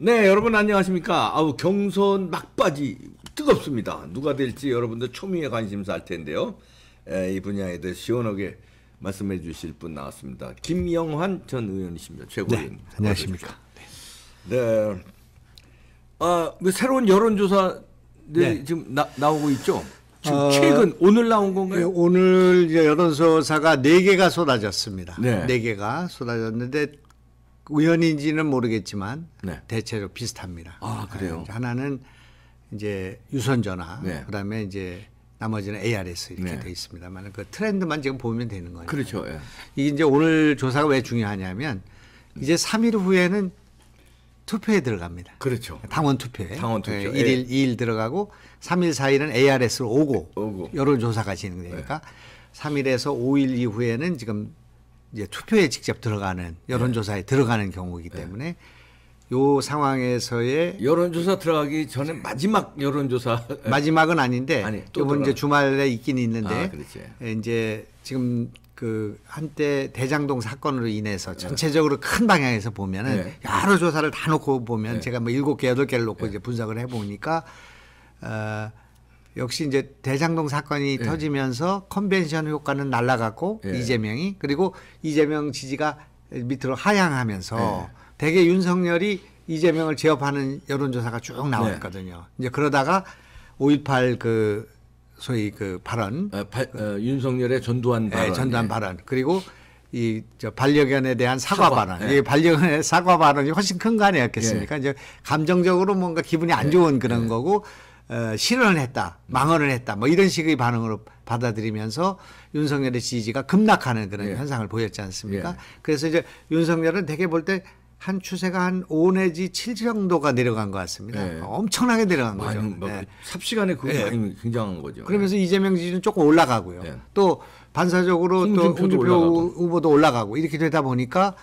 네, 여러분 안녕하십니까? 아우 경선 막바지 뜨겁습니다. 누가 될지 여러분들 초미의 관심사 할 텐데요. 에, 이 분야에 대해 시원하게 말씀해 주실 분 나왔습니다. 김영환 전 의원이십니다. 최고위원. 네, 안녕하십니까. 네. 아, 뭐 새로운 여론조사 네. 지금 나, 나오고 있죠? 지금 어, 최근 오늘 나온 예, 건가요? 오늘 이제 여론조사가 네 개가 쏟아졌습니다. 네. 네 개가 쏟아졌는데 우연인지는 모르겠지만 네. 대체로 비슷합니다. 아, 그래요? 예, 하나는 이제 유선 전화, 네. 그다음에 이제 나머지는 ARS 이렇게 네. 돼 있습니다만 그 트렌드만 지금 보면 되는 거예요. 그렇죠. 예. 이게 이제 오늘 조사가 왜 중요하냐면 이제 3일 후에는 투표에 들어갑니다. 그렇죠. 당원 투표에. 당원 투표. 예, 예. 1일, 2일 들어가고 3일, 4일은 ARS로 오고, 오고. 네. 여론조사가 진행되니까 3일에서 5일 이후에는 지금 이제 투표에 직접 들어가는 여론조사에 들어가는 경우이기 네. 때문에 요 상황에서의 여론조사 들어가기 전에 마지막 여론조사 마지막은 아닌데 아니, 또 이번 이제 주말에 있긴 있는데 아. 예, 이제 지금 그 한때 대장동 사건으로 네. 인해서 전체적으로 큰 방향에서 보면은 네. 여러 조사를 다 놓고 보면 네. 제가 뭐 일곱 개 여덟 개를 놓고 이제 분석을 해 보니까 어, 역시 이제 대장동 사건이 네. 터지면서 컨벤션 효과는 날라갔고 네. 이재명이 그리고 이재명 지지가 밑으로 하향하면서 네. 대개 윤석열이 이재명을 제압하는 여론조사가 쭉 나왔거든요. 이제 그러다가 5.18 그 소위 그 발언, 어, 발- 어, 윤석열의 전두환 발언. 예, 전두환 예. 발언 그리고 이 저 반려견에 대한 사과, 사과, 발언, 예. 이 반려견의 사과 발언이 훨씬 큰 거 아니었겠습니까? 이제 감정적으로 뭔가 기분이 안 좋은 그런 거고 어, 실언을 했다, 망언을 했다, 뭐 이런 식의 반응으로 받아들이면서 윤석열의 지지가 급락하는 그런 예. 현상을 보였지 않습니까? 예. 그래서 이제 윤석열은 대개 볼 때 한 추세가 한 5 내지 7 정도가 내려간 것 같습니다. 예. 엄청나게 내려간 거죠. 뭐 예. 삽시간에 그거 예. 굉장한 거죠. 그러면서 이재명 지지는 조금 올라가고요. 예. 또 반사적으로 또 홍준표 올라가고. 후보도 올라가고 이렇게 되다 보니까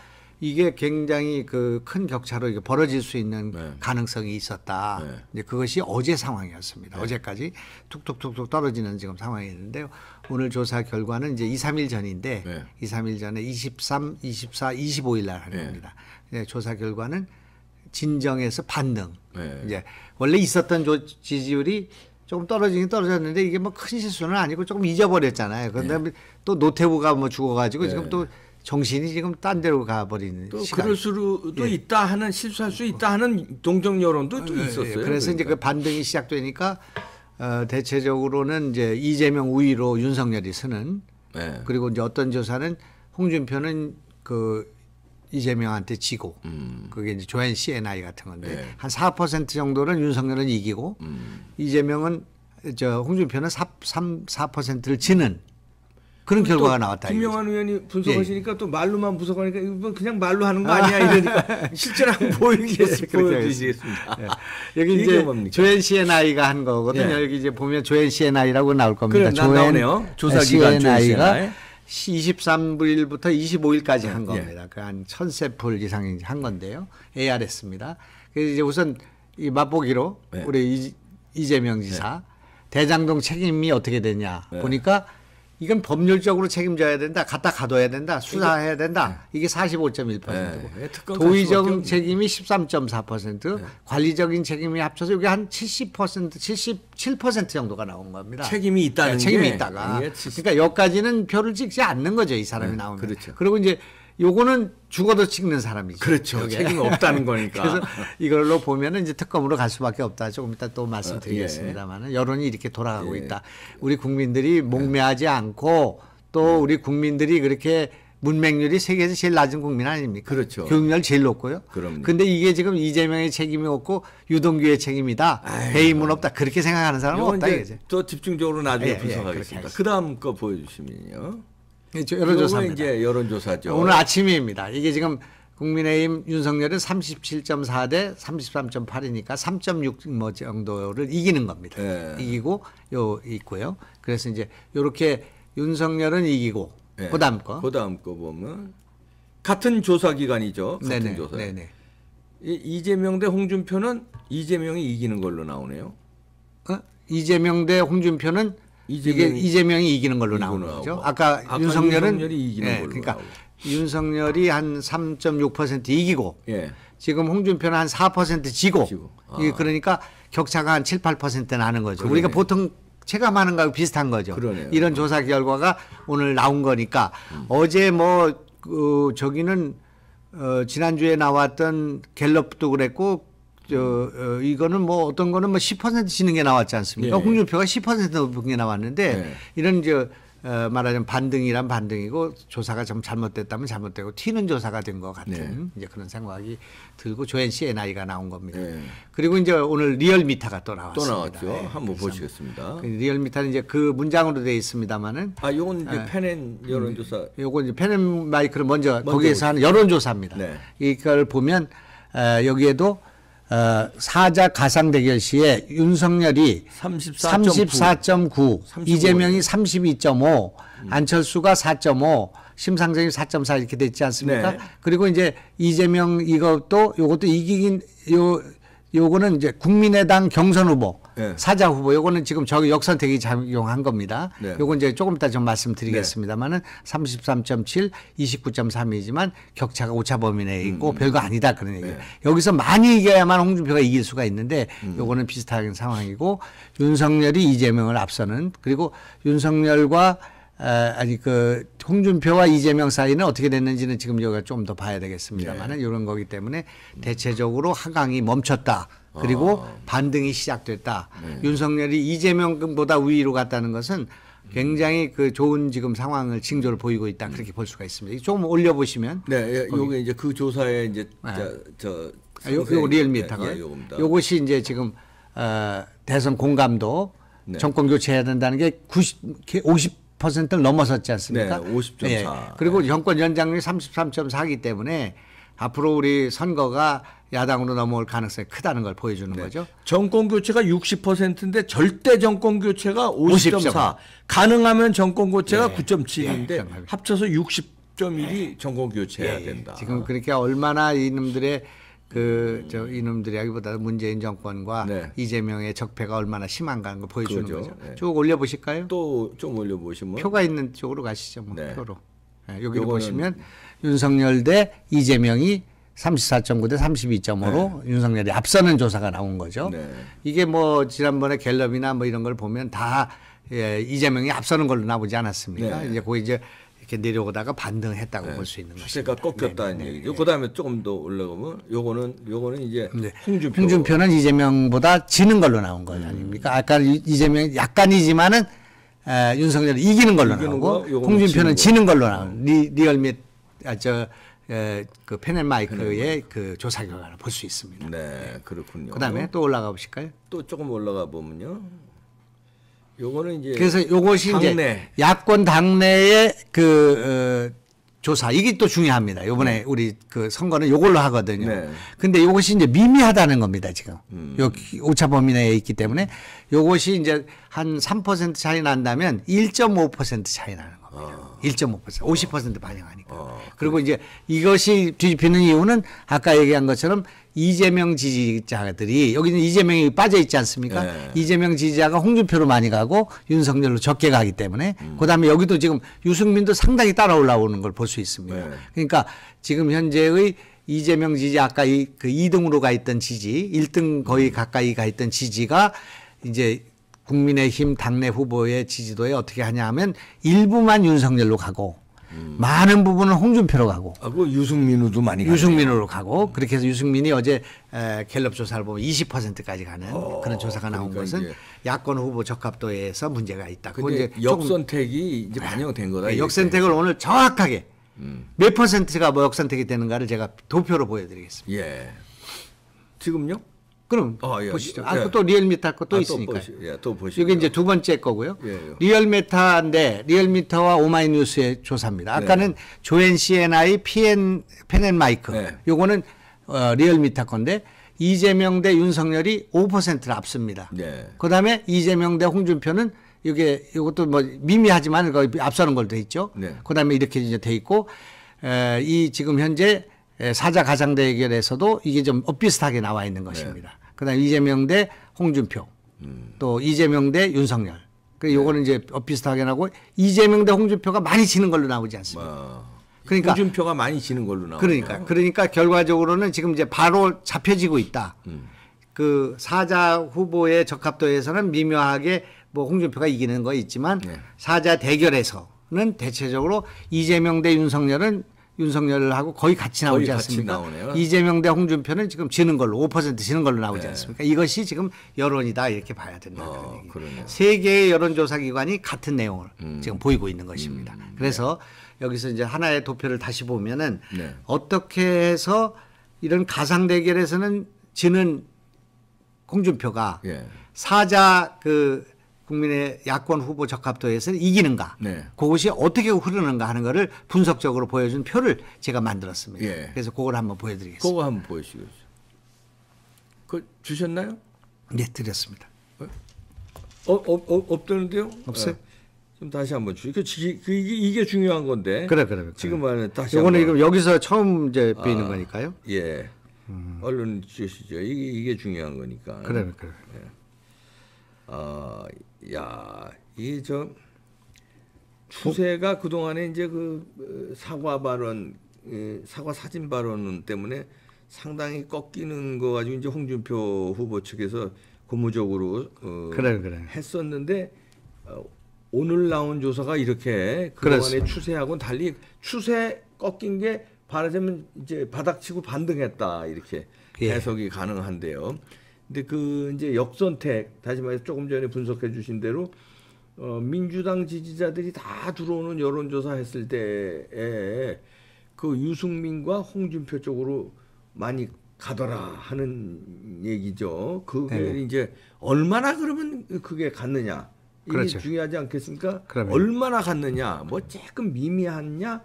이게 굉장히 그 큰 격차로 이게 벌어질 수 있는 네. 가능성이 있었다. 네. 이제 그것이 어제 상황이었습니다. 어제까지 툭툭툭툭 떨어지는 지금 상황이었는데요. 오늘 조사 결과는 이제 2, 3일 전인데 네. 2, 3일 전에 23, 24, 25일 날 하는 네. 겁니다. 네, 조사 결과는 진정에서 반등. 네. 이제 원래 있었던 조- 지지율이 조금 떨어지긴 떨어졌는데 이게 뭐 큰 실수는 아니고 조금 잊어버렸잖아요. 그다음에 또 노태우가 뭐 죽어가지고 네. 지금 또 정신이 지금 딴 데로 가버리는 또 시간. 그럴 수도 있다 하는 실수할 수 있다 하는 동정 여론도 또 예, 예. 있었어요. 그래서 이제 그 그러니까. 반등이 시작되니까 어, 대체적으로는 이제 이재명 우위로 윤석열이 서는 예. 그리고 이제 어떤 조사는 홍준표는 그 이재명한테 지고 그게 이제 조앤 CNI 같은 건데 네. 한4% 정도는 윤석열은 이기고 이재명은 저 홍준표는 4, 3, 4%를 지는 그런 결과가 나왔다. 김영환 의원이 예. 분석하시니까 또 말로만 분석하니까 이거 그냥 말로 하는 거 아니야 이러니까 실제로 예, 그렇게 보여주시겠습니다. 예. 여기 이제 뭡니까? 조앤 CNI가 한 거거든요. 예. 여기 이제 보면 조앤 CNI라고 나올 겁니다. 그래, 나- 나오네요. 조사 기간 CNI가 23일부터 25일까지 한 예. 겁니다. 그한 천세 풀 이상 한 건데요. ARS입니다. 그래서 이제 우선 이 맛보기로 예. 우리 이, 이재명 지사 대장동 책임이 어떻게 되냐 예. 보니까 이건 법률적으로 책임져야 된다. 갖다 가둬야 된다. 수사해야 된다. 이게 45.1%고 예, 예, 특검 갈 수밖에 도의적인 없네. 책임이 13.4%, 관리적인 책임이 합쳐서 이게 한 70%, 77% 정도가 나온 겁니다. 책임이 있다는 네, 책임이 게 있다가. 이게 70 그러니까 여기까지는 표를 찍지 않는 거죠, 이 사람이 네, 나오면. 그렇죠. 그리고 이제 요거는 죽어도 찍는 사람이죠. 그렇죠. 여기에. 책임이 없다는 거니까. 그래서 이걸로 보면은 이제 특검으로 갈 수밖에 없다. 조금 이따 또 어, 말씀드리겠습니다만은 여론이 이렇게 돌아가고 예. 있다. 우리 국민들이 목매하지 않고 또 우리 국민들이 그렇게 문맹률이 세계에서 제일 낮은 국민 아닙니까? 그렇죠. 교육열 제일 높고요. 그럼요. 근데 이게 지금 이재명의 책임이 없고 유동규의 책임이다. 배임은 없다. 그렇게 생각하는 사람은 없다 이제 이거죠. 더 집중적으로 나중에 예, 예, 분석하겠습니다. 하겠습니다. 그 다음 거 보여주시면요. 요거 여론조사입니다. 이제 여론조사죠. 오늘 아침입니다. 이게 지금 국민의힘 윤석열은 37.4 대 33.8이니까 3.6뭐 정도를 이기는 겁니다. 예. 이기고 요 있고요. 그래서 이제 요렇게 윤석열은 이기고 예. 그다음 거. 그 다음 거 보면 같은 조사 기관이죠. 같은 네네. 조사. 네네. 이- 이재명 대 홍준표는 이재명이 이기는 걸로 나오네요. 어? 이재명 대 홍준표는 이재명이- 이재명이 이기는 걸로 나오는 거죠. 아까, 아까 윤석열은 윤석열이 이기는 걸로 그러니까. 윤석열이 한 3.6% 이기고 예. 지금 홍준표는 한 4% 지고, 지고. 이게 그러니까 격차가 한 7, 8% 나는 거죠. 그러네. 우리가 보통 체감하는 거하고 비슷한 거죠. 그러네요. 이런 조사 결과가 오늘 나온 거니까 어제 뭐 그 저기는 어 지난주에 나왔던 갤럽도 그랬고 저 어, 이거는 뭐 어떤 거는 뭐 10% 지는 게 나왔지 않습니까? 예. 홍준표가 10% 높은 게 나왔는데 네. 이런 저 어, 말하자면 반등이란 반등이고 조사가 좀 잘못됐다면 잘못되고 튀는 조사가 된 것 같은 네. 이제 그런 생각이 들고 조원 C&I가 나온 겁니다. 네. 그리고 이제 오늘 리얼미터가 또 나왔습니다. 또 나왔죠. 네. 한번 보시겠습니다. 그 리얼미터는 이제 그 문장으로 되어 있습니다만은 아, 요건 이제 네. 펜앤 여론조사 요거 이제 펜앤 마이크를 먼저, 먼저 거기에서 하는 여론조사입니다. 네. 이걸 보면 어, 여기에도 어, 사자 가상 대결 시에 윤석열이 34.9. 34.9, 35. 이재명이 32.5, 안철수가 4.5, 심상정이 4.4 이렇게 됐지 않습니까? 네. 그리고 이제 이재명 이것도 요것도 이기긴 요 요거는 이제 국민의당 경선 후보 네. 사자 후보 요거는 지금 저기 역선택이 작용한 겁니다. 네. 요건 이제 조금 이따 좀 말씀드리겠습니다만은 33.7, 29.3이지만 격차가 오차 범위 내에 있고 음. 별거 아니다 그런 얘기예요. 여기서 많이 이겨야만 홍준표가 이길 수가 있는데 음. 요거는 비슷한 상황이고 윤석열이 이재명을 앞서는 그리고 윤석열과 아, 아니 그 홍준표와 이재명 사이는 어떻게 됐는지는 지금 여기가 좀 더 봐야 되겠습니다만은 이런 거기 때문에 대체적으로 하강이 멈췄다. 그리고 반등이 시작됐다. 윤석열이 이재명보다 위로 갔다는 것은 굉장히 그 좋은 지금 상황을 징조를 보이고 있다. 그렇게 볼 수가 있습니다. 좀 올려 보시면 네, 예, 요게 이제 그 조사에 이제 네. 저, 저 아, 요, 요 리얼미터가 예, 예. 요것이 이제 지금 어, 대선 공감도 네. 정권 교체해야 된다는 게 90, 50% 를 넘어섰지 않습니까? 네, 50.4. 그리고 정권 연장률이 33.4이기 때문에 앞으로 우리 선거가 야당으로 넘어올 가능성이 크다는 걸 보여주는 거죠. 정권 교체가 60%인데 절대 정권 교체가 50.4. 50.4. 가능하면 정권 교체가 네. 9.7인데 네. 합쳐서 60.1이 정권 교체해야 된다. 예, 지금 그러니까 얼마나 이놈들의 그 저 이놈들이라기보다 문재인 정권과 네. 이재명의 적폐가 얼마나 심한가는 걸 보여주는 그거죠. 거죠. 네. 쭉 올려 보실까요? 또 좀 올려 보시면 표가 있는 쪽으로 가시죠. 뭐 네. 표로. 네, 여기를 요거는- 보시면 윤석열 대 이재명이 34.9 대 32.5로 윤석열이 앞서는 조사가 나온 거죠. 네. 이게 뭐 지난번에 갤럽이나 뭐 이런 걸 보면 다 예, 이재명이 앞서는 걸로 나오지 않았습니까? 네. 이제 거기 이제 이렇게 내려오다가 반등했다고 볼 수 있는 것이죠. 추세가 꺾였다는 얘기죠. 그다음에 조금 더 올라가면 요거는 요거는 이제 네. 홍준표. 홍준표는 이재명보다 지는 걸로 나온 거 아닙니까? 아까 이- 이재명 약간이지만은 에, 윤석열이 이기는 걸로 이기는 나오고 거, 홍준표는 지는 걸로 나온 리, 리얼미 아, 저, 에, 그 펜앤마이크의 그 조사 결과를 볼 수 있습니다. 네, 그렇군요. 그다음에 또 올라가 보실까요? 또 조금 올라가 보면요. 요거는 이제 그래서 요것이 이제 당내. 야권 당내의 그 어, 조사 이게 또 중요합니다. 요번에 우리 그 선거는 요걸로 하거든요. 네. 근데 요것이 이제 미미하다는 겁니다, 지금. 요 오차 범위 내에 있기 때문에 요것이 이제 한 3% 차이 난다면 1.5% 차이 나는 겁 니다. 1.5% 50% 반영하니까. 그리고 이제 이것이 뒤집히는 이유는 아까 얘기한 것처럼 이재명 지지자들이 여기는 이재명이 빠져 있지 않습니까? 네. 이재명 지지자가 홍준표로 많이 가고 윤석열로 적게 가기 때문에 그다음에 여기도 지금 유승민도 상당히 따라 올라오는 걸 볼 수 있습니다. 네. 그러니까 지금 현재의 이재명 지지 아까 이, 그 2등으로 가 있던 지지, 1등 거의 가까이 가 있던 지지가 이제 국민의힘 당내 후보의 지지도에 어떻게 하냐 하면 일부만 윤석열로 가고 많은 부분은 홍준표로 가고 아, 그 유승민으로도 많이 가네요. 유승민으로 가고 그렇게 해서 유승민이 어제 에, 갤럽 조사를 보면 20%까지 가는 그런 조사가 나온 그러니까 것은 야권 후보 적합도에서 문제가 있다. 근데 이제 역선택이 이제 반영된 거다. 네. 역선택을 오늘 정확하게 몇 퍼센트가 뭐 역선택이 되는가를 제가 도표로 보여드리겠습니다. 예. 지금요? 그럼 아, 예. 보시죠. 예. 아, 그또 리얼미터 거또 아, 또 있으니까. 보시, 예, 또 보시죠. 이게 이제 두 번째 거고요. 예, 예. 리얼미터인데 리얼미터와 오마이뉴스의 조사입니다. 아까는 조엔 CNI, PN 펜앤마이크. 네. 요거는 어, 리얼미터 건데 이재명 대 윤석열이 5%를 앞섭니다. 네. 그다음에 이재명 대 홍준표는 이게 이것도 뭐 미미하지만 거의 앞서는 걸돼 있죠. 네. 그다음에 이렇게 이제 돼 있고 에, 이 지금 현재 에, 사자 가장 대결에서도 이게 좀 엇비슷하게 나와 있는 것입니다. 그다음에 이재명 대 홍준표, 또 이재명 대 윤석열. 그 요거는 이제 엇비슷하게 나고 이재명 대 홍준표가 많이 지는 걸로 나오지 않습니다. 아, 그러니까 홍준표가 많이 지는 걸로 나와요. 그러니까 그러니까 결과적으로는 지금 이제 바로 잡혀지고 있다. 음. 그 사자 후보의 적합도에서는 미묘하게 뭐 홍준표가 이기는 거 있지만 네. 사자 대결에서는 대체적으로 이재명 대 윤석열은 윤석열하고 거의 같이 나오지 거의 않습니까? 나오네요. 이재명 대 홍준표는 지금 지는 걸로 5% 지는 걸로 나오지 네. 않습니까? 이것이 지금 여론이다 이렇게 봐야 된다. 어. 음. 세 개의 여론조사 기관이 같은 내용을 지금 보이고 있는 것입니다. 그래서 여기서 이제 하나의 도표를 다시 보면은 네. 어떻게 해서 이런 가상 대결에서는 지는 홍준표가 예. 사자 그 국민의 야권 후보 적합도에서 이기는가 네. 그것이 어떻게 흐르는가 하는 거를 분석적으로 보여준 표를 제가 만들었습니다. 예. 그래서 그걸 한번 보여드리겠습니다. 그거 한번 보여주시죠. 그 주셨나요? 네, 드렸습니다. 어, 어, 어 없다는데요? 없어요? 어. 좀 다시 한번 주시. 그, 지- 그 이게, 이게 중요한 건데. 그래, 그래, 그래. 지금 말은 다시 이거는. 지금 여기서 처음 이제 아. 보이는 거니까요. 예. 얼른 주시죠. 이게 이게 중요한 거니까. 그래, 그래. 아, 야, 이저 추세가 그 동안에 이제 그 어, 사과 발언, 예, 사과 사진 발언 때문에 상당히 꺾이는 거 가지고 이제 홍준표 후보 측에서 고무적으로 어, 그래, 그래. 했었는데 어, 오늘 나온 조사가 이렇게 그 동안의 그렇습니다. 추세하고는 달리 추세 꺾인 게 말하자면 이제 바닥치고 반등했다 이렇게 예. 해석이 가능한데요. 근데 그 이제 역선택 다시 말해서 조금 전에 분석해 주신 대로 어, 민주당 지지자들이 다 들어오는 여론조사 했을 때에 그 유승민과 홍준표 쪽으로 많이 가더라 하는 얘기죠. 그게 네. 이제 얼마나 그러면 그게 갔느냐 이게 그렇죠. 중요하지 않겠습니까? 그러면. 얼마나 갔느냐, 뭐 조금 미미하냐,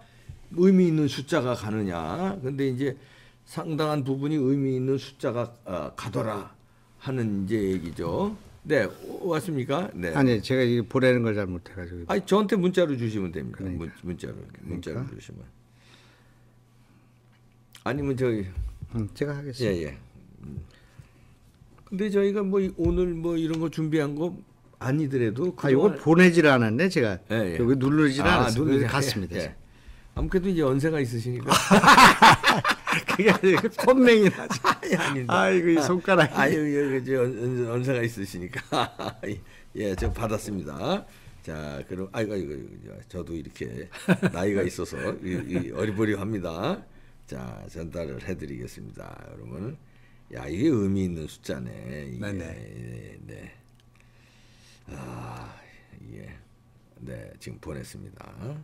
의미 있는 숫자가 가느냐. 근데 이제 상당한 부분이 의미 있는 숫자가 어, 가더라 하는 이제 얘기죠. 네, 오- 왔습니까? 네. 아니, 제가 이게 보내는 걸 잘못해 가지고. 아니 저한테 문자로 주시면 됩니다. 그러니까. 문, 문자로 문자로 주시면. 아니면 저기 음, 제가 하겠습니다. 예 예. 음. 근데 저희가 뭐 이- 오늘 뭐 이런 거 준비한 거 아니더라도 아, 이거 보내질 않았네, 제가. 예, 예. 여기 누르질 아, 않았어요. 누르지 갔습니다. 예, 예. 아무래도 이제 연세가 있으시니까. 그게 콧맹이 나지. 아니. 아이고, 이 손가락이. 아유, 예, 저 연세가 있으시니까. 예, 저 받았습니다. 자, 그럼 아이고, 아이고, 저도 이렇게 나이가 있어서 이, 이 어리버리합니다. 자, 전달을 해드리겠습니다. 여러분, 야, 이게 의미 있는 숫자네. 이게. 네네. 네, 네. 아, 이게 네, 지금 보냈습니다.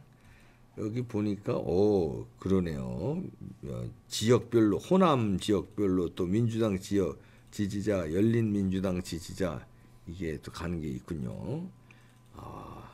여기 보니까 오 그러네요. 어, 지역별로 호남 지역별로 또 민주당 지역 지지자, 열린 민주당 지지자 이게 또 가는 게 있군요. 아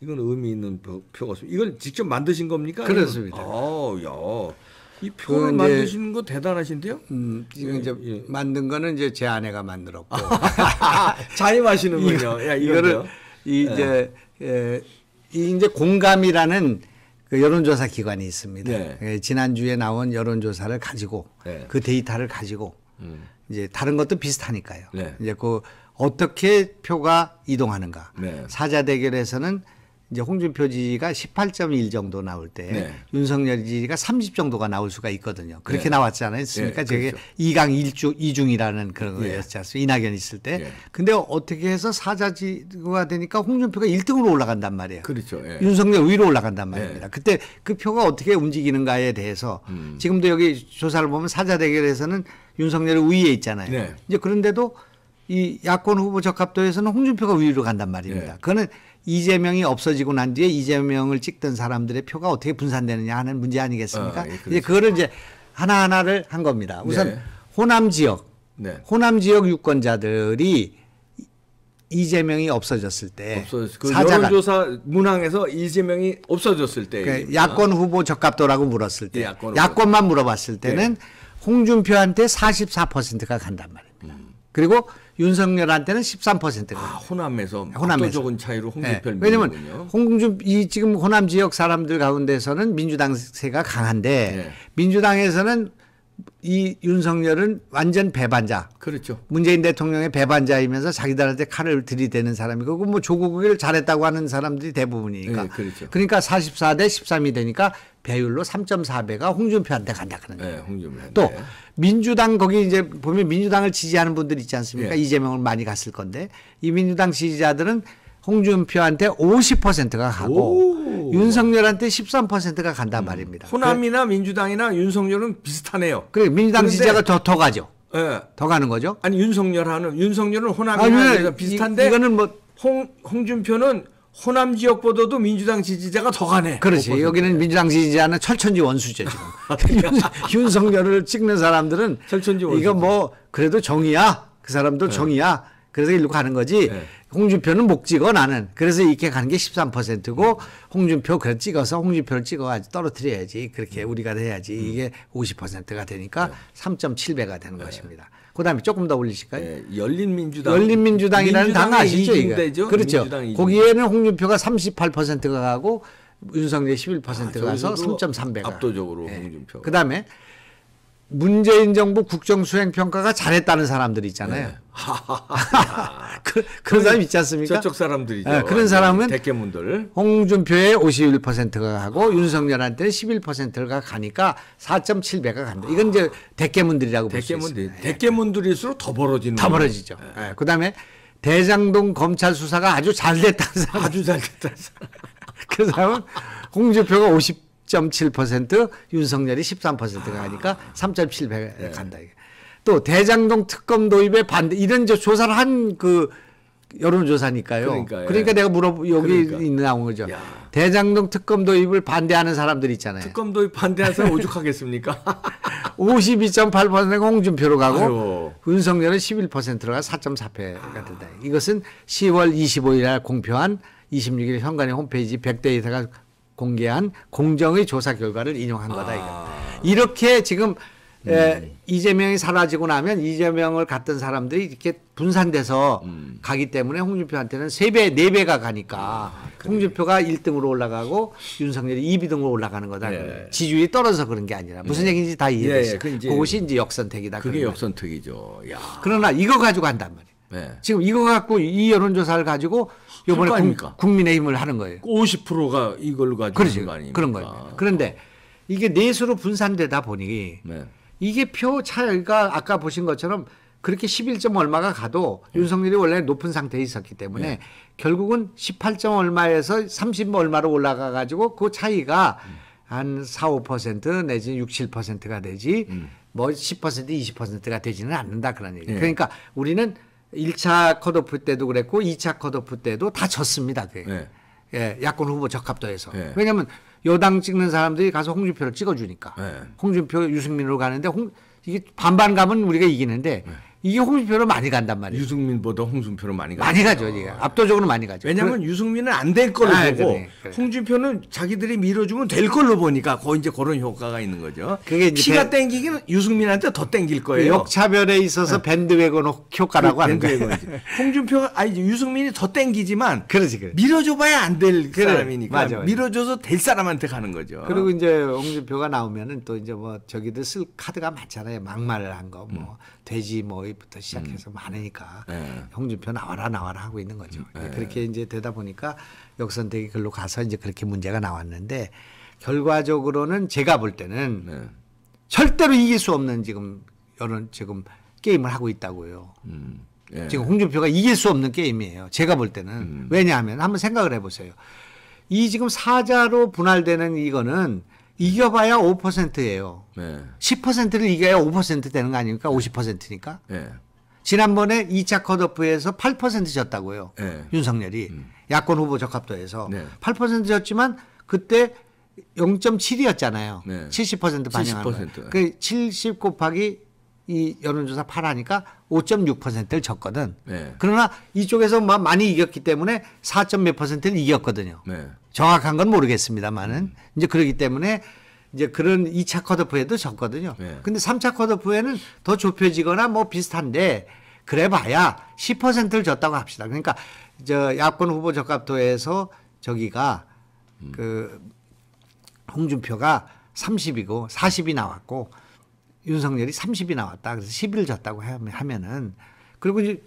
이건 의미 있는 표, 있습니다. 이걸 직접 만드신 겁니까? 그렇습니다. 아, 야, 이 표를 만드시는 거 대단하신데요? 음, 지금 예, 이제 예. 만든 거는 이제 제 아내가 만들었고. 자임하시는군요. 야, 이거를 이거를 이 이제 예, 이 이제 공감이라는 그 여론조사 기관이 있습니다. 네. 예, 지난주에 나온 여론조사를 가지고 네. 그 데이터를 가지고 음. 이제 다른 것도 비슷하니까요. 네. 이제 그 어떻게 표가 이동하는가. 네. 사자 대결에서는 이제 홍준표 지지가 18.1 정도 나올 때 네. 윤석열 지지가 30 정도가 나올 수가 있거든요. 그렇게 네. 나왔지 않았습니까? 네, 저게 그렇죠. 이강일주이중이라는 그런 예. 거였지 않습니까? 이낙연 있을 때. 예. 근데 어떻게 해서 사자지가 되니까 홍준표가 1등으로 올라간단 말이에요. 그렇죠. 예. 윤석열 위로 올라간단 말입니다. 예. 그때 그 표가 어떻게 움직이는가에 대해서 음. 지금도 여기 조사를 보면 사자 대결에서는 윤석열이 우위에 있잖아요. 네. 이제 그런데도 이 야권 후보 적합도에서는 홍준표가 위로 간단 말입니다. 예. 그거는 이재명이 없어지고 난 뒤에 이재명을 찍던 사람들의 표가 어떻게 분산되느냐 하는 문제 아니겠습니까? 아, 예, 그렇죠. 이제 그거를 이제 하나하나를 한 겁니다. 우선 네. 호남 지역, 네. 호남 지역 유권자들이 이재명이 없어졌을 때 없어졌. 그 사자가 여론조사 문항에서 이재명이 없어졌을 때그 야권 후보 적합도라고 물었을 때 예, 야권. 야권만 물어봤을 때는 홍준표한테 44%가 간단 말입니다. 그리고 윤석열한테는 13%가 아, 호남에서 호남에서. 압도적인 차이로 홍준표를 네. 왜냐면. 홍준 이 지금 호남 지역 사람들 가운데서는 민주당 세가 강한데 네. 민주당에서는 이 윤석열은 완전 배반자. 그렇죠. 문재인 대통령의 배반자이면서 자기들한테 칼을 들이대는 사람이고 그뭐 조국을 잘했다고 하는 사람들이 대부분이니까. 네, 그렇죠. 러니까 44대 13이 되니까 배율로 3.4배가 홍준표한테 간다 그런 네, 거예요. 홍준표. 또 민주당 거기 이제 보면 민주당을 지지하는 분들 있지 않습니까? 예. 이재명을 많이 갔을 건데 이 민주당 지지자들은 홍준표한테 50%가 가고 오. 윤석열한테 13%가 간단 말입니다. 호남이나 민주당이나 윤석열은 비슷하네요. 그래 민주당 지지자가 더 더 가죠. 예. 더 가는 거죠. 아니 윤석열하는 윤석열은 아, 호남이나 왜 비슷한데 이, 이거는 뭐 홍 홍준표는 호남 지역보다도 민주당 지지자가 더 가네. 그렇지. 5%. 여기는 민주당 지지자는 철천지 원수죠 지금. 윤- 윤석열을 찍는 사람들은 철천지 원수죠. 이거 뭐 그래도 정의야. 그 사람도 정의야. 그래서 일로 가는 거지. 네. 홍준표는 못 찍어 나는. 그래서 이렇게 가는 게 13%고 홍준표 그래 찍어서 홍준표를 찍어야지 떨어뜨려야지. 그렇게 우리가 해야지. 이게 50%가 되니까 3.7배가 되는 것입니다. 그다음에 조금 더 올리실까요? 예, 열린민주당 열린민주당이라는 당 아시죠? 이거? 그렇죠. 거기에는 홍준표가 38%가 가고 윤석열 11%가 가서 아, 저기서도 3.3배가. 압도적으로 홍준표가. 그다음에 문재인 정부 국정 수행 평가가 잘했다는 사람들 있잖아요. 네. 그, 그런 사람 있지 않습니까? 저쪽 사람들이죠. 예, 그런 사람은 대깨문들. 홍준표의 51%가 가고 윤석열한테는 11%가 가니까 4.7배가 간다. 이건 이제 대깨문들이라고 볼 수 있습니다. 대깨문들. 대깨문들일수록 더 벌어지는. 다 거예요. 벌어지죠. 예, 그다음에 대장동 검찰 수사가 아주 잘 됐다는 사람. 아주 잘 됐다. 그 사람은 홍준표가 50.7% 윤석열이 13%가 가니까 3.7배 간다. 이게. 또 대장동 특검 도입에 반대 이런 저 조사를 한 그 여론조사니까요. 그러니까, 예. 그러니까 내가 물어 여기 그러니까. 있는 나온 거죠. 야. 대장동 특검 도입을 반대하는 사람들 있잖아요. 특검 도입 반대한 사람 오죽하겠습니까? 52.8%가 홍준표로 가고 아유. 윤석열은 11%가 4.4패가 된다. 이것은 10월 25일 날 공표한 26일 현관의 홈페이지 백데이터가 공개한 공정의 조사 결과를 인용한 거다 이거. 이렇게 지금 에, 이재명이 사라지고 나면 이재명을 갔던 사람들이 이렇게 분산돼서 가기 때문에 홍준표한테는 세배네 배가 가니까 홍준표가 1등으로 올라가고 윤석열이 2비등으로 올라가는 거다. 예. 지지율이 떨어져서 그런 게 아니라 무슨 얘기인지 다 이해되죠. 예, 예, 그 그것이 이제 역선택이다. 그게. 역선택이죠. 야. 그러나 이거 가지고 한단 말이에요. 네. 지금 이거 갖고 이 여론조사를 가지고 이번에 국-? 국민의힘을 하는 거예요. 50%가 이걸 가지고. 있는 거 아닙니까? 그런 거예요. 그런데 이게 내수로 분산되다 보니 네. 이게 표 차이가 아까 보신 것처럼 그렇게 11점 얼마가 가도 네. 윤석열이 원래 높은 상태에 있었기 때문에 결국은 18점 얼마에서 30 얼마로 올라가 가지고 그 차이가 음. 한 4, 5% 내지 6, 7%가 되지 음. 뭐 10%, 20%가 되지는 않는다 그런 얘기. 예. 그러니까 우리는 1차 컷오프 때도 그랬고 2차 컷오프 때도 다 졌습니다. 그게. 네. 예, 야권 후보 적합도에서. 예. 왜냐하면 여당 찍는 사람들이 가서 홍준표를 찍어주니까. 네. 홍준표, 유승민으로 가는데 홍, 이게 반반 가면 우리가 이기는데 이게 홍준표로 많이 간단 말이에요. 유승민보다 홍준표를 많이 가죠. 많이 가죠, 이게 압도적으로 많이 가죠. 왜냐하면 유승민은 안 될 걸로 아, 보고 그래, 그래. 홍준표는 자기들이 밀어주면 될 걸로 보니까 거기 이제 그런 효과가 있는 거죠. 그게 이제 피가 배- 땡기기는 유승민한테 더 땡길 그 거예요. 역차별에 있어서 밴드웨건 효과라고 하는 거예요. 홍준표가 아니 유승민이 더 땡기지만 그렇지, 그래. 밀어줘봐야 안될 그래. 사람이니까 맞아, 맞아. 밀어줘서 될 사람한테 가는 거죠. 그리고 이제 홍준표가 나오면은 또 이제 뭐 저기들 쓸 카드가 많잖아요. 막말을 한 거, 뭐 돼지 뭐부터 시작해서 많으니까 네. 홍준표 나와라 나와라 하고 있는 거죠. 그렇게 이제 되다 보니까 역선택이 글로 가서 이제 그렇게 문제가 나왔는데 결과적으로는 제가 볼 때는 네. 절대로 이길 수 없는 지금 여론 지금 게임을 하고 있다고요. 음. 예. 지금 홍준표가 이길 수 없는 게임이에요. 제가 볼 때는 음. 왜냐하면 한번 생각을 해보세요. 이 지금 사자로 분할되는 이거는 이겨봐야 5%예요. 네. 10%를 이겨야 5% 되는 거 아닙니까? 50%니까. 네. 지난번에 2차 컷오프에서 8% 졌다고요. 네. 윤석열이 야권 후보 적합도에서 네. 8% 졌지만 그때 0.7이었잖아요. 네. 70% 반영한 70%. 거예요. 그70 곱하기 이 여론조사 8 하니까 5.6%를 졌거든. 네. 그러나 이쪽에서 막 많이 이겼기 때문에 4. 몇 퍼센트를 이겼거든요. 네. 정확한 건 모르겠습니다만은 이제 그러기 때문에 이제 그런 2차 컷오프에도 졌거든요. 네. 근데 3차 컷오프에는 더 좁혀지거나 뭐 비슷한데 그래 봐야 10%를 졌다고 합시다. 그러니까 저 야권 후보 적합도에서 저기가 그 홍준표가 30이고 40이 나왔고 윤석열이 30이 나왔다. 그래서 10일 졌다고 하면- 하면은 그리고 이제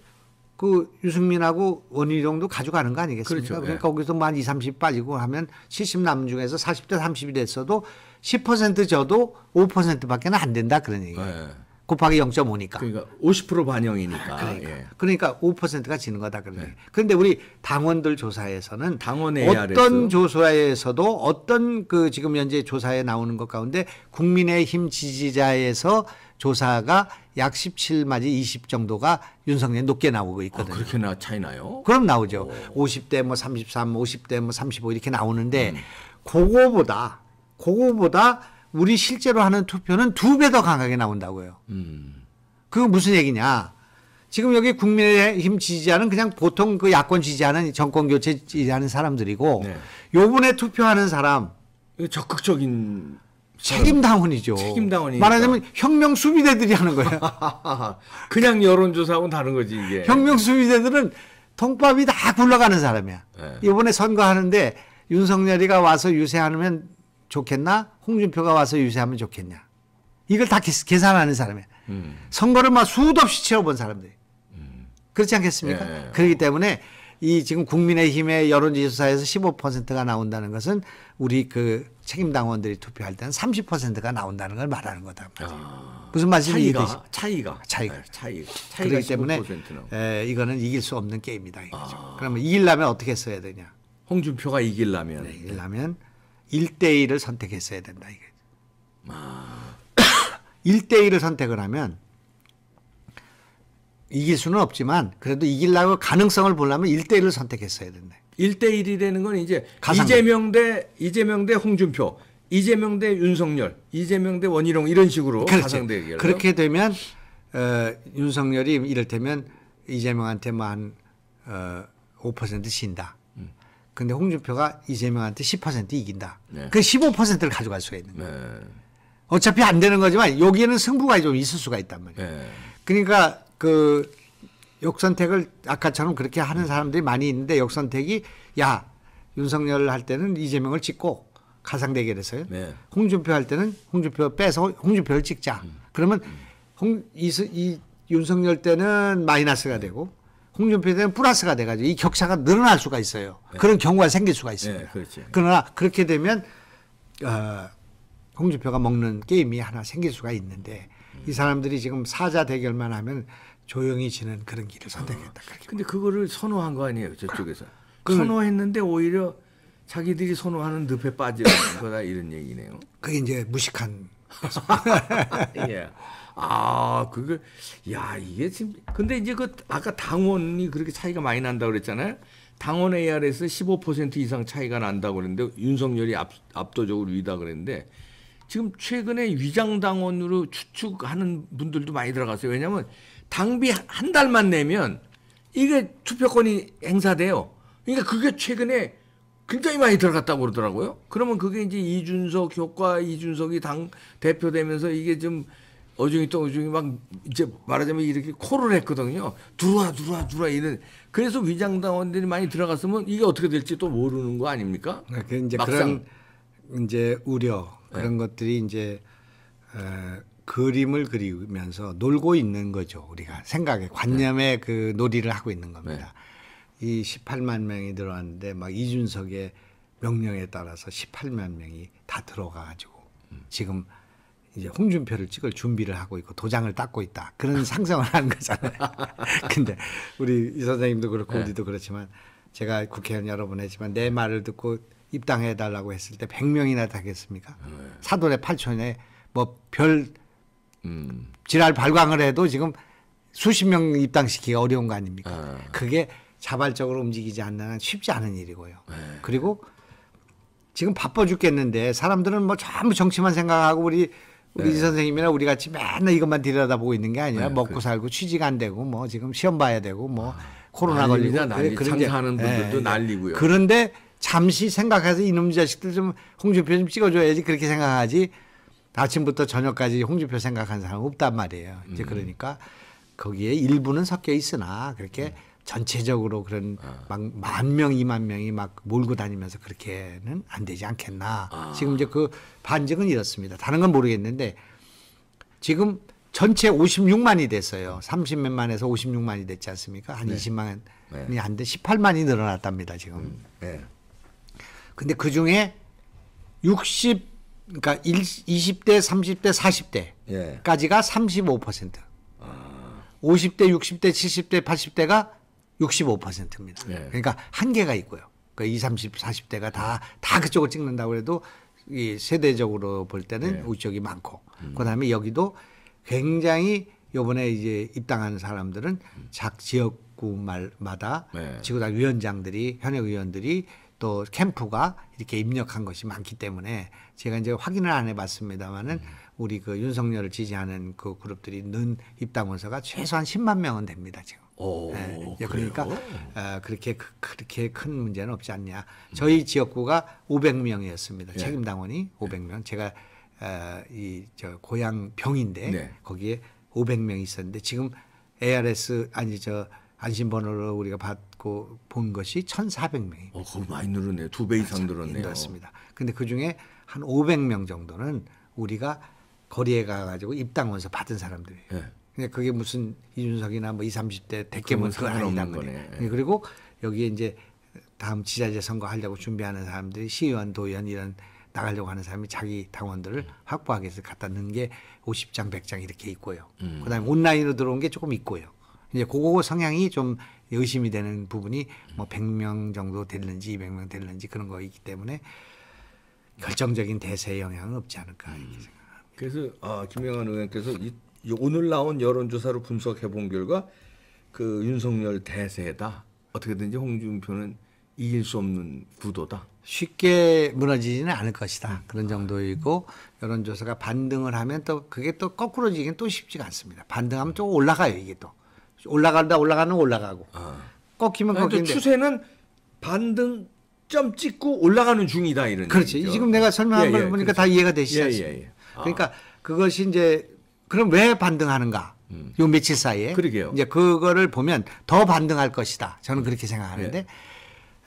그 유승민하고 원희룡도 가져가는 거 아니겠습니까? 그렇죠. 그러니까 거기서 뭐한 2, 30 빠지고 하면 70 남은 중에서 40대 30이 됐어도 10% 져도 5%밖에 안 된다 그런 얘기예요. 예. 곱하기 0.5니까. 그러니까 50% 반영이니까. 그러니까. 예. 그러니까 5%가 지는 거다 그런 얘기. 그런데 우리 당원들 조사에서는 당원 ARS. 어떤 조사에서도 어떤 그 지금 현재 조사에 나오는 것 가운데 국민의힘 지지자에서 조사가 약 17마지 20 정도가 윤석열이 높게 나오고 아, 있거든요. 그렇게 나 차이 나요? 그럼 나오죠. 50대 뭐 33, 50대 뭐 35 이렇게 나오는데 음. 그거보다 그거보다 우리 실제로 하는 투표는 두 배 더 강하게 나온다고요. 음. 그거 무슨 얘기냐? 지금 여기 국민의힘 지지자는 그냥 보통 그 야권 지지하는 정권 교체 지지하는 사람들이고 네. 요번에 투표하는 사람 적극적인 책임 당원이죠. 책임 당원이니까. 말하자면 혁명 수비대들이 하는 거예요. 그냥 여론조사하고는 다른 거지 이게. 혁명 수비대들은 통밥이 다 굴러가는 사람이야. 네. 이번에 선거하는데 윤석열이가 와서 유세하면 좋겠나? 홍준표가 와서 유세하면 좋겠냐? 이걸 다 계- 계산하는 사람이야. 음. 선거를 막 수도 없이 치러본 사람들. 그렇지 않겠습니까? 예, 예. 그렇기 때문에 이 지금 국민의힘의 여론조사에서 15%가 나온다는 것은 우리 그 책임당원들이 투표할 때는 30%가 나온다는 걸 말하는 거다. 아, 무슨 말씀이 이해되시? 차이가 차이가 차이가. 네, 차이 차이가 그렇기 때문에 15%는. 에, 이거는 이길 수 없는 게임이다 이거죠. 아. 그러면 이기려면 어떻게 써야 되냐? 홍준표가 이기려면 네, 이기려면 1대1을 선택했어야 된다 이게. 아. 1대1을 선택을 하면 이길 수는 없지만 그래도 이기려고 가능성을 보려면 1대1을 선택했어야 된다. 1대1이라는 건 이제 가상대. 이재명 대 이재명 대 홍준표, 이재명 대 윤석열, 이재명 대 원희룡 이런 식으로 그렇죠. 가상대 얘기를 그렇게 되면 어, 윤석열이 이를테면 이재명한테 뭐한 어, 5% 진다. 근데 홍준표가 이재명한테 10% 이긴다. 네. 그 15%를 가져갈 수가 있는 거예요. 네. 어차피 안 되는 거지만 여기에는 승부가 좀 있을 수가 있단 말이에요. 네. 그러니까 그 역선택을 아까처럼 그렇게 하는 사람들이 많이 있는데 역선택이 야 윤석열 할 때는 이재명을 찍고 가상 대결에서요. 네. 홍준표 할 때는 홍준표 빼서 홍준표를 찍자. 그러면 홍, 이, 이 윤석열 때는 마이너스가 되고 홍준표 때는 플러스가 돼가지고 이 격차가 늘어날 수가 있어요. 그런 경우가 생길 수가 있습니다. 네, 그렇지. 그러나 그렇게 되면 어, 홍준표가 먹는 게임이 하나 생길 수가 있는데 이 사람들이 지금 사자 대결만 하면 조용히 지는 그런 길을 선택했다. 그렇게. 근데 그거를 선호한 거 아니에요 저쪽에서 그걸- 선호했는데 오히려 자기들이 선호하는 늪에 빠지는 거다 이런 얘기네요. 그게 이제 무식한 예. 아, 그거, 야, 이게 지금, 근데 이제 그, 아까 당원이 그렇게 차이가 많이 난다고 그랬잖아요. 당원 AR에서 15% 이상 차이가 난다고 그랬는데, 윤석열이 압, 압도적으로 위다 그랬는데, 지금 최근에 위장당원으로 추측하는 분들도 많이 들어갔어요. 왜냐면, 당비 한 달만 내면, 이게 투표권이 행사돼요. 그러니까 그게 최근에 굉장히 많이 들어갔다고 그러더라고요. 그러면 그게 이제 이준석 효과, 이준석이 당 대표 되면서 이게 좀 어중이 또 어중이 막 이제 말하자면 이렇게 코를 했거든요. 들어와, 들어와, 들어와 이런. 그래서 위장당원들이 많이 들어갔으면 이게 어떻게 될지 또 모르는 거 아닙니까? 그 이제 막상. 그런 이제 우려 그런 것들이 이제 어, 그림을 그리면서 놀고 있는 거죠. 우리가 생각에 관념의 그 놀이를 하고 있는 겁니다. 이 18만 명이 들어왔는데 막 이준석의 명령에 따라서 18만 명이 다 들어가 가지고 지금 이제 홍준표를 찍을 준비를 하고 있고 도장을 닦고 있다 그런 상상을 하는 거잖아요. 근데 우리 이 선생님도 그렇고 우리도 그렇지만 제가 국회의원 여러 번 했지만 내 말을 듣고 입당해 달라고 했을 때 100명이나 되겠습니까? 사돈의 8촌에 뭐별 음. 지랄 발광을 해도 지금 수십 명 입당시키기 어려운 거 아닙니까? 아. 그게 자발적으로 움직이지 않는 한 쉽지 않은 일이고요. 네. 그리고 지금 바빠 죽겠는데 사람들은 뭐 전부 정치만 생각하고 우리 우리 이 선생님이나 우리 같이 맨날 이것만 들여다보고 있는 게 아니라 네, 먹고 살고 취직 안 되고 뭐 지금 시험 봐야 되고 뭐 코로나 난리입니다, 걸리고 난리. 그런 게- 장사하는 분들도 난리고요. 그런데 잠시 생각해서 이놈 자식들 좀 홍준표 좀 찍어줘야지 그렇게 생각하지 아침부터 저녁까지 홍준표 생각하는 사람 은 없단 말이에요. 음. 이제 그러니까 거기에 일부는 섞여 있으나 그렇게 음. 전체적으로 그런 아. 막만 명, 이만 명이 막 몰고 다니면서 그렇게는 안 되지 않겠나. 아. 지금 이제 그 반증은 이렇습니다. 다른 건 모르겠는데 지금 전체 56만이 됐어요. 30몇만에서 56만이 됐지 않습니까? 한 20만이 네. 안 돼. 18만이 늘어났답니다, 지금. 예. 근데 그 중에 60 그러니까 1, 20대, 30대, 40대 예. 까지가 35%. 50대, 60대, 70대, 80대가 65%입니다. 예. 그러니까 한계가 있고요. 그 20, 30, 40대가 다, 다 그쪽을 찍는다고 해도 이 세대적으로 볼 때는 예. 우리 쪽이 많고 그다음에 여기도 굉장히 요번에 이제 입당하는 사람들은 작 지역구마다 네. 지구당 위원장들이 현역 의원들이 또 캠프가 이렇게 입력한 것이 많기 때문에 제가 이제 확인을 안 해봤습니다만은 우리 그 윤석열을 지지하는 그 그룹들이 는 입당 원서가 최소한 10만 명은 됩니다 지금. 오, 예, 이제 그래요? 그러니까 어, 그렇게 크- 그렇게 큰 문제는 없지 않냐. 저희 지역구가 500명이었습니다. 예. 책임 당원이 500명. 제가 어, 이저 고향 병인데 네. 거기에 500명이 있었는데 지금 ARS 아니 저 안심번호로 우리가 받고 본 것이 1,400명이 어, 그거 많이 늘었네요. 두 배 이상 늘었네요. 늘었습니다. 근데 그 중에 한 500명 정도는 우리가 거리에 가가지고 입당 원서 받은 사람들이에요. 예. 근데 그게 무슨 이준석이나 뭐 20, 30대 대깨문 그건 아니란 거네. 예. 그리고 여기에 이제 다음 지자체 선거 하려고 준비하는 사람들이 시의원, 도의원 이런 나가려고 하는 사람이 자기 당원들을 확보하기 위해서 갖다 넣은 게 50장, 100장 이렇게 있고요. 음. 그다음에 온라인으로 들어온 게 조금 있고요. 이제 그거 성향이 좀 의심이 되는 부분이 뭐 100명 정도 됐는지 200명 됐는지 그런 거이기 때문에 결정적인 대세에 영향은 없지 않을까 음. 이렇게 생각합니다. 그래서 아, 김영환 의원께서 이, 이 오늘 나온 여론조사로 분석해 본 결과 그 윤석열 대세다. 어떻게든지 홍준표는 이길 수 없는 구도다. 쉽게 무너지지는 않을 것이다. 음. 그런 정도이고 여론조사가 반등을 하면 또 그게 또 거꾸로지기는 또 쉽지가 않습니다. 반등하면 좀 올라가요 이게 또 올라간다 올라가는 꺾이면 아. 그러니까 꺾이는데 추세는 반등 점 찍고 올라가는 중이다 이런 그렇지. 얘기죠. 지금 내가 설명한 예, 걸 예, 보니까 그렇죠. 다 이해가 되시지 예, 않습니까? 예, 예. 아. 그러니까 그것이 이제 그럼 왜 반등하는가? 요 며칠 사이에 음. 그러게요. 이제 그거를 보면 더 반등할 것이다. 저는 그렇게 생각하는데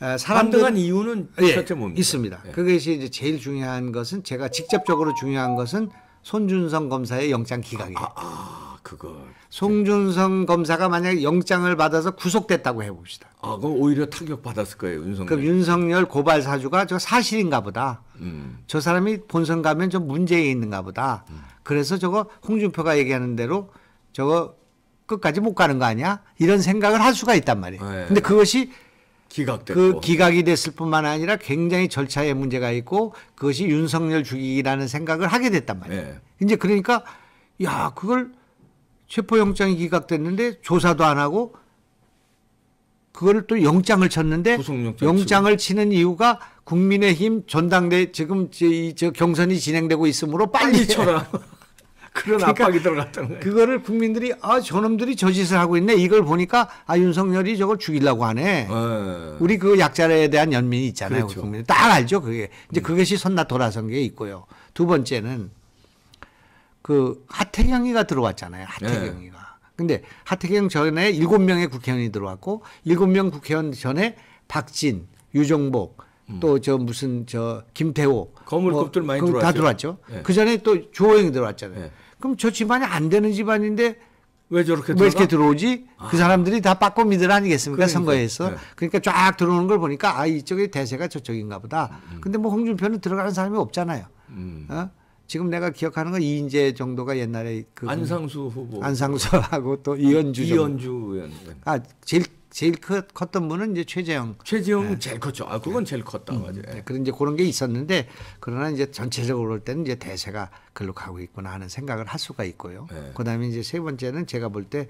어, 사람들 반등한 이유는 예? 있습니다. 예. 그것이 이제 제일 중요한 것은 제가 직접적으로 중요한 것은 손준성 검사의 영장 기각이에요. 아, 그거. 송준성 검사가 만약에 영장을 받아서 구속됐다고 해봅시다. 아, 그럼 오히려 타격 받았을 거예요, 윤석열. 그럼 윤석열 고발 사주가 저 사실인가 보다. 음. 저 사람이 본선 가면 좀 문제 있는가 보다. 그래서 저거 홍준표가 얘기하는 대로 저거 끝까지 못 가는 거 아니야? 이런 생각을 할 수가 있단 말이에요. 네. 근데 그것이 기각됐고. 그 기각이 됐을 뿐만 아니라 굉장히 절차에 문제가 있고 그것이 윤석열 죽이기라는 생각을 하게 됐단 말이에요. 네. 이제 그러니까 야 그걸 체포영장이 기각됐는데 조사도 안 하고 그거를 또 영장을 쳤는데 구속영장 영장을 치는 이유가 국민의힘 전당대 지금 저, 이- 저 경선이 진행되고 있으므로 빨리 쳐라. 그런 그러니까 압박이 들어갔다는 거예요. 그거를 국민들이 아 저놈들이 저 짓을 하고 있네 이걸 보니까 아 윤석열이 저걸 죽이려고 하네. 예. 우리 그 약자에 대한 연민이 있잖아요. 그렇죠. 음. 국민이 딱 알죠. 그게 이제 그것이 손나 돌아선 게 있고요. 두 번째는 그 하태경이가 들어왔잖아요. 네. 하태경이가. 근데 하태경 전에 일곱 명의 국회의원이 들어왔고 일곱 명 국회의원 전에 박진, 유정복 또저 무슨 저 김태호 음. 거물급들 많이 그거 다 들어왔죠. 들어왔죠. 예. 그 전에 또 주호영이 들어왔잖아요. 예. 그럼 저 집안이 안 되는 집안인데 왜 저렇게 왜 이렇게? 들어오지? 그 사람들이 다 빠꼬미들 아니겠습니까? 그러니까요. 선거에서. 네. 그러니까 쫙 들어오는 걸 보니까 아, 이쪽이 대세가 저쪽인가 보다. 음. 근데 뭐 홍준표는 들어가는 사람이 없잖아요. 어? 지금 내가 기억하는 건 이인재 정도가 옛날에 그 안상수 후보. 안상수하고 또 이현주. 이현주 의원. 예. 아, 제일 제일 크, 컸던 분은 이제 최재형. 최지영 제일 컸죠. 아, 그건 제일 컸다. 맞아요. 네, 그런 이제 그런 게 있었는데 그러나 이제 전체적으로 볼 때는 이제 대세가 글로 가고 있구나 하는 생각을 할 수가 있고요. 네. 그다음에 이제 세 번째는 제가 볼 때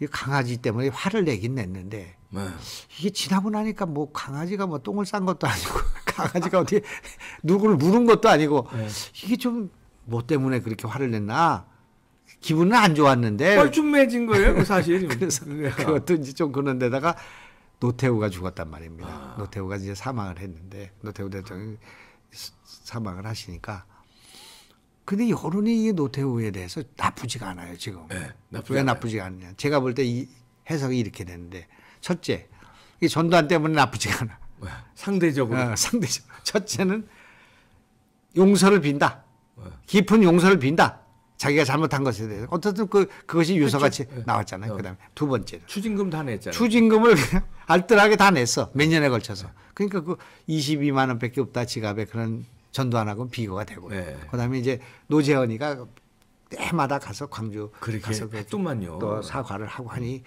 이 강아지 때문에 화를 내긴 냈는데 네. 이게 지나고 나니까 뭐 강아지가 뭐 똥을 싼 것도 아니고 강아지가 어떻게 누구를 물은 것도 아니고 네. 이게 좀 뭐 때문에 그렇게 화를 냈나 기분은 안 좋았는데 뻘쭘해진 거예요, 그 사실. 그래서 그게. 그것도 이제 좀 그런 데다가 노태우가 죽었단 말입니다. 아. 노태우가 이제 사망을 했는데 노태우 대통령이 사- 사망을 하시니까 근데 여론이 이 노태우에 대해서 나쁘지가 않아요 지금. 네, 나쁘지 왜 않아요. 나쁘지가 않냐? 제가 볼 때 이 해석이 이렇게 되는데 첫째 이 전두환 때문에 나쁘지가 않아. 네, 상대적으로. 어, 상대적. 첫째는 용서를 빈다. 네. 깊은 용서를 빈다. 자기가 잘못한 것에 대해서 어쨌든 그 그것이 유서같이 그렇죠. 나왔잖아요. 그다음에 두 번째 추징금 다 냈잖아요. 추징금을 그냥 알뜰하게 다 냈어 몇 년에 걸쳐서. 그러니까 그 22만 원밖에 없다 지갑에 그런 전도 안 하고 비거가 되고. 네. 그다음에 이제 노재현이가 해마다 가서 광주 가서 그 했더만요. 또 사과를 하고 하니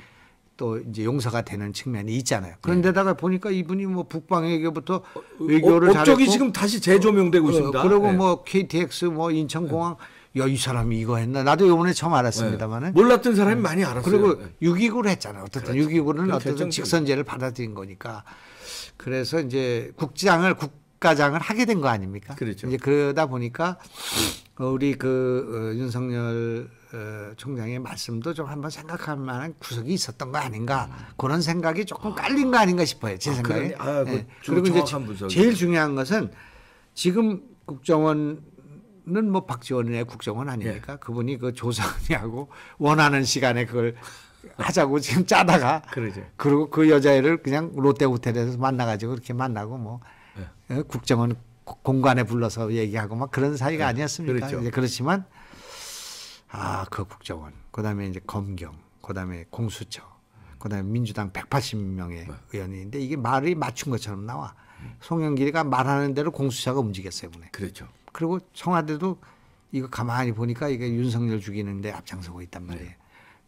또 이제 용서가 되는 측면이 있잖아요. 그런데다가 보니까 이분이 뭐 북방 외교부터 외교를 어, 업적이 잘했고 지금 다시 재조명되고 있습니다. 어, 그리고 네. 뭐 KTX 뭐 인천공항 야 이 사람이 이거 했나 나도 이번에 처음 알았습니다만은 몰랐던 사람이 많이 알았어요. 그리고 네. 6.29를 했잖아요. 어쨌든 그렇죠. 6.29는 그건 어쨌든. 직선제를 받아들인 거니까 그래서 이제 국장을 국가장을 하게 된 거 아닙니까? 그렇죠. 이제 그러다 보니까 어, 우리 그 어, 윤석열 어, 총장의 말씀도 좀 한번 생각할 만한 구석이 있었던 거 아닌가 그런 생각이 조금 깔린 거 아닌가 싶어요 제 아, 생각에. 아, 그 예. 좀 그리고 이제 분석이네요. 제일 중요한 것은 지금 국정원은 뭐 박지원의 국정원 아닙니까? 예. 그분이 그 조상이하고 원하는 시간에 그걸 하자고 지금 짜다가 그러죠. 그리고 그 여자애를 그냥 롯데 호텔에서 만나가지고 이렇게 만나고 뭐 예. 어, 국정원 고- 공관에 불러서 얘기하고 막 그런 사이가 아니었습니까? 그렇죠. 이제 그렇지만 아 그 국정원, 그다음에 이제 검경, 그다음에 공수처, 그다음에 민주당 180명의 네. 의원인데 이게 말이 맞춘 것처럼 나와. 송영길이가 말하는 대로 공수처가 움직였어요, 이번에. 그렇죠. 그리고 청와대도 이거 가만히 보니까 이게 윤석열 죽이는데 앞장서고 있단 말이에요.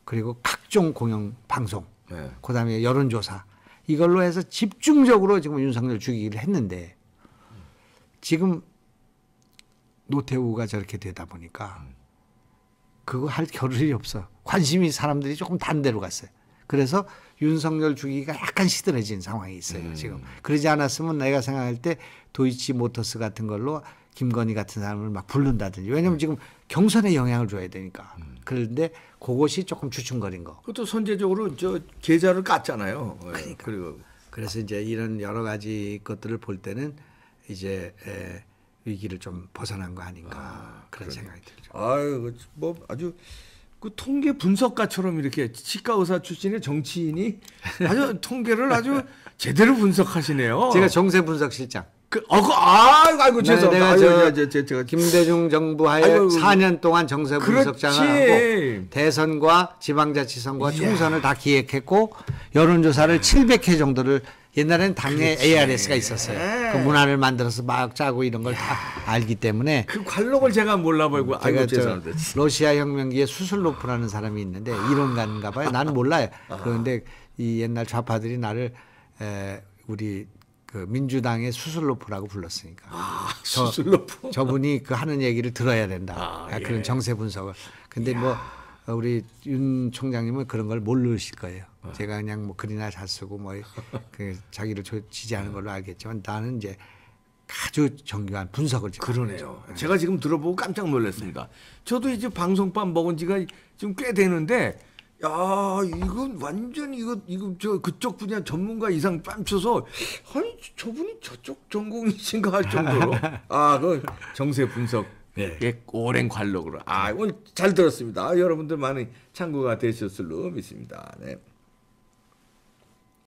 그리고 각종 공영 방송, 네. 그다음에 여론조사 이걸로 해서 집중적으로 지금 윤석열 죽이기를 했는데 지금 노태우가 저렇게 되다 보니까 그거 할 겨를이 없어. 관심이 사람들이 조금 단대로 갔어요. 그래서 윤석열 주기가 약간 시들해진 상황이 있어요 지금. 그러지 않았으면 내가 생각할 때 도이치 모터스 같은 걸로 김건희 같은 사람을 막 부른다든지 왜냐면 지금 경선에 영향을 줘야 되니까. 그런데 그것이 조금 주춤거린 거. 그것도 선제적으로 저 계좌를 깠잖아요. 예. 그리고 그래서 이제 이런 여러 가지 것들을 볼 때는 이제 에, 위기를 좀 벗어난 거 아닌가 그런 생각이 들죠. 아유 그뭐 아주 그 통계 분석가처럼 이렇게 치과 의사 출신의 정치인이 아주 통계를 아주 제대로 분석하시네요. 제가 정세 분석 실장. 그, 어, 그, 아, 아이고 죄송합니다. 내가 아이고, 저 저, 저, 저, 김대중 정부 하에 아이고, 4년 동안 정세 분석장을 그렇지. 하고 대선과 지방자치선거와 총선을 다 기획했고 여론조사를 700회 정도를 옛날에는 당내 ARS가 있었어요. 그 문화를 만들어서 막 짜고 이런 걸 다 알기 때문에 그 관록을 제가 몰라보고 아이고 저 죄송합니다. 러시아 혁명기에 수슬로프라는 사람이 있는데 이론가인가 봐요. 나는 몰라요. 그런데 이 옛날 좌파들이 나를 에, 우리 그 민주당의 수슬로프라고 불렀으니까. 저- 수슬로프. 저분이 그 하는 얘기를 들어야 된다. 아, 아, 예. 그런 정세 분석을. 근데 뭐 우리 윤 총장님은 그런 걸 모르실 거예요. 어. 제가 그냥 뭐 글이나 잘 쓰고 뭐 그 자기를 조- 지지하는 걸로 알겠지만 나는 이제 아주 정교한 분석을 지금 그러네요. 제가 지금 들어보고 깜짝 놀랐습니다. 저도 이제 방송밥 먹은 지가 좀꽤 되는데, 야, 이건 완전 이거, 이거 저 그쪽 분야 전문가 이상 뺨쳐서, 아니, 저분이 저쪽 전공이신가 할 정도로, 아, 그 정세 분석. 의 오랜 관록으로. 아, 오늘 잘 들었습니다. 아, 여러분들 많이 참고가 되셨을로 믿습니다. 네.